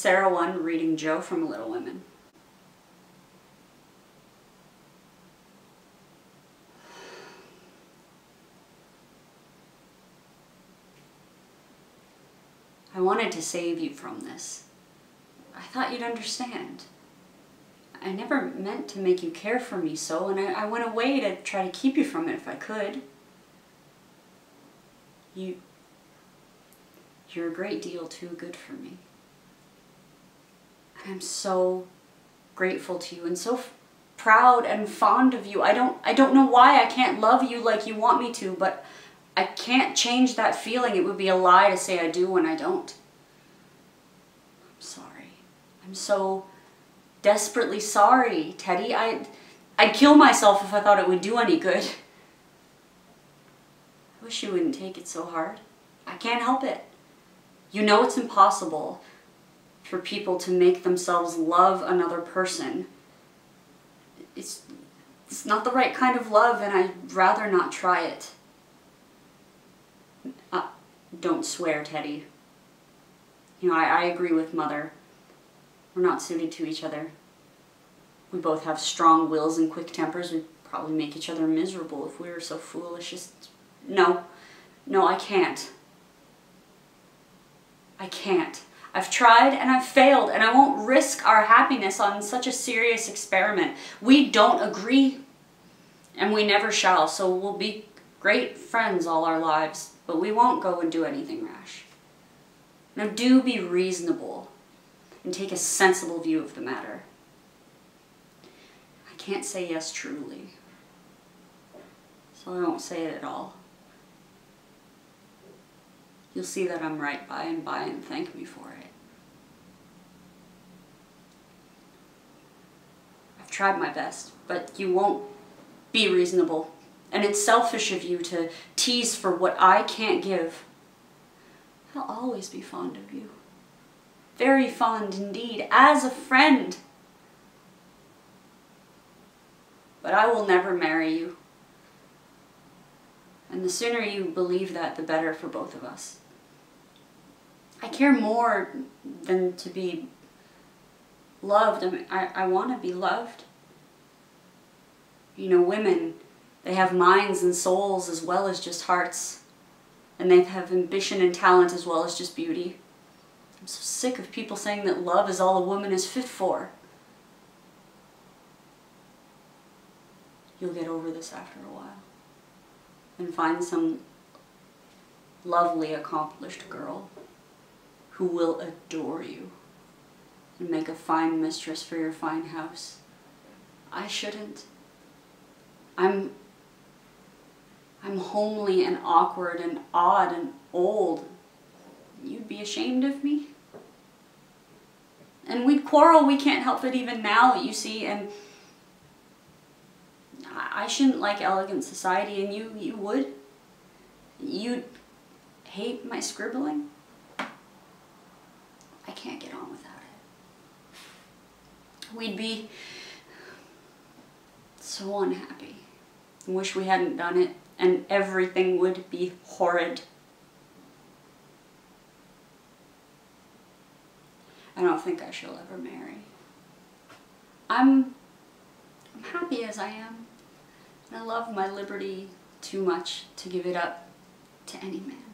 Sarah Wun reading Jo from Little Women. I wanted to save you from this. I thought you'd understand. I never meant to make you care for me so, and I, I went away to try to keep you from it if I could. You, you're a great deal too good for me. I'm so grateful to you and so proud and fond of you. I don't, I don't know why I can't love you like you want me to, but I can't change that feeling. It would be a lie to say I do when I don't. I'm sorry. I'm so desperately sorry, Teddy. I, I'd kill myself if I thought it would do any good. I wish you wouldn't take it so hard. I can't help it. You know it's impossible for people to make themselves love another person. It's, it's not the right kind of love and I'd rather not try it. Uh, don't swear, Teddy. You know, I, I agree with Mother. We're not suited to each other. We both have strong wills and quick tempers. We'd probably make each other miserable if we were so foolish. Just, no. No, I can't. I can't. I've tried and I've failed and I won't risk our happiness on such a serious experiment. We don't agree and we never shall, so we'll be great friends all our lives, but we won't go and do anything rash. Now do be reasonable and take a sensible view of the matter. I can't say yes truly, so I won't say it at all. You'll see that I'm right by and by and thank me for it. I've tried my best, but you won't be reasonable. And it's selfish of you to tease for what I can't give. I'll always be fond of you. Very fond indeed, as a friend. But I will never marry you. And the sooner you believe that, the better for both of us. I care more than to be loved. I, mean, I, I want to be loved. You know, women, they have minds and souls as well as just hearts. And they have ambition and talent as well as just beauty. I'm so sick of people saying that love is all a woman is fit for. You'll get over this after a while. And find some lovely, accomplished girl who will adore you and make a fine mistress for your fine house. I shouldn't. I'm I'm homely and awkward and odd and old. You'd be ashamed of me. And we'd quarrel, we can't help it even now, you see, and I shouldn't like elegant society and you, you would. You'd hate my scribbling. I can't get on without it. We'd be so unhappy. Wish we hadn't done it and everything would be horrid. I don't think I shall ever marry. I'm, I'm happy as I am. I love my liberty too much to give it up to any man.